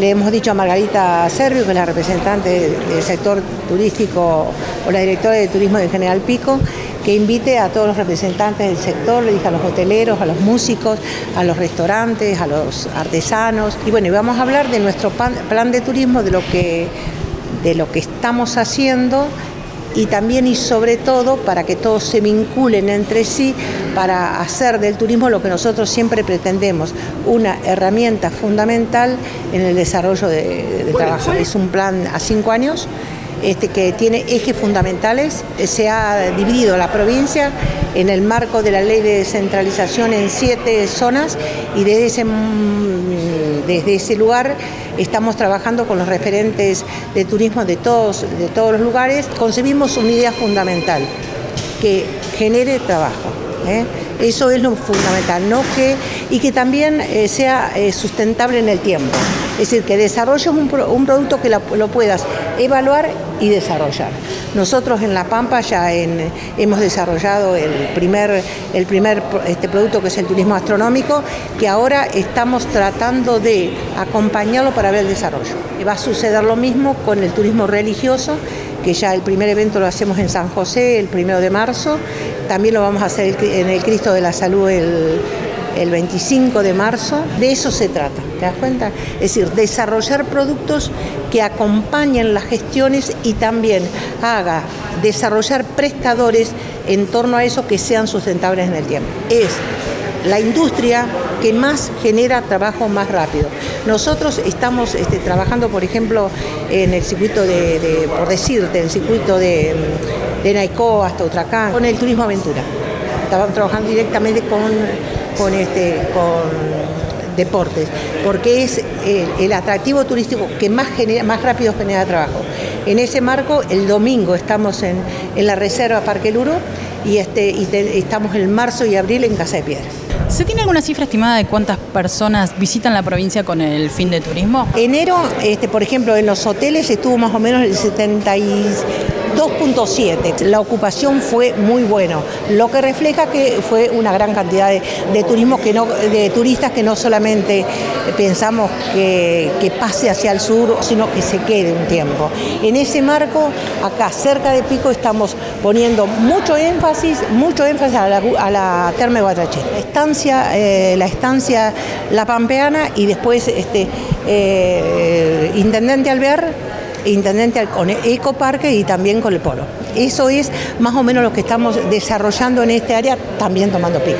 Le hemos dicho a Margarita Servio, que es la representante del sector turístico o la directora de turismo de General Pico, que invite a todos los representantes del sector, le dije a los hoteleros, a los músicos, a los restaurantes, a los artesanos. Y bueno, vamos a hablar de nuestro plan de turismo, de lo que, de lo que estamos haciendo y también y sobre todo para que todos se vinculen entre sí para hacer del turismo lo que nosotros siempre pretendemos, una herramienta fundamental en el desarrollo de, trabajo. Es un plan a cinco años este, que tiene ejes fundamentales. Se ha dividido la provincia en el marco de la ley de descentralización en siete zonas y desde ese, mm, desde ese lugar estamos trabajando con los referentes de turismo de todos, de todos los lugares. Concebimos una idea fundamental, que genere trabajo. ¿eh? Eso es lo fundamental, ¿no? que, y que también eh, sea eh, sustentable en el tiempo. Es decir, que desarrolles un, producto que lo, puedas evaluar y desarrollar. Nosotros en La Pampa ya hemos desarrollado el primer, el primer este producto que es el turismo astronómico, que ahora estamos tratando de acompañarlo para ver el desarrollo. va a suceder lo mismo con el turismo religioso, que ya el primer evento lo hacemos en San José el primero de marzo, también lo vamos a hacer en el Cristo de la Salud el, el 25 de marzo. De eso se trata, ¿te das cuenta? Es decir, desarrollar productos que acompañen las gestiones y también haga desarrollar prestadores en torno a eso que sean sustentables en el tiempo. Es la industria que más genera trabajo más rápido. Nosotros estamos este, trabajando, por ejemplo, en el circuito de, por decirte, en el circuito de, de hasta Utracán, con el turismo aventura. Estamos trabajando directamente con, con, este, con deportes, porque es el, atractivo turístico que más, genera, más rápido genera trabajo. En ese marco, el domingo estamos en, la Reserva Parque Luro y, este, y estamos en marzo y abril en Casa de Piedras. ¿Se tiene alguna cifra estimada de cuántas personas visitan la provincia con el fin de turismo? Enero, este, por ejemplo, en los hoteles estuvo más o menos el 70 2.7. La ocupación fue muy bueno, lo que refleja que fue una gran cantidad de, turismo que no, de turistas que no solamente pensamos que, pase hacia el sur, sino que se quede un tiempo. En ese marco, acá cerca de Pico estamos poniendo mucho énfasis, mucho énfasis a la, a la Terme La estancia, eh, la estancia La Pampeana y después este, eh, Intendente Alvear intendente con Ecoparque y también con el Polo. Eso es más o menos lo que estamos desarrollando en este área, también tomando pico.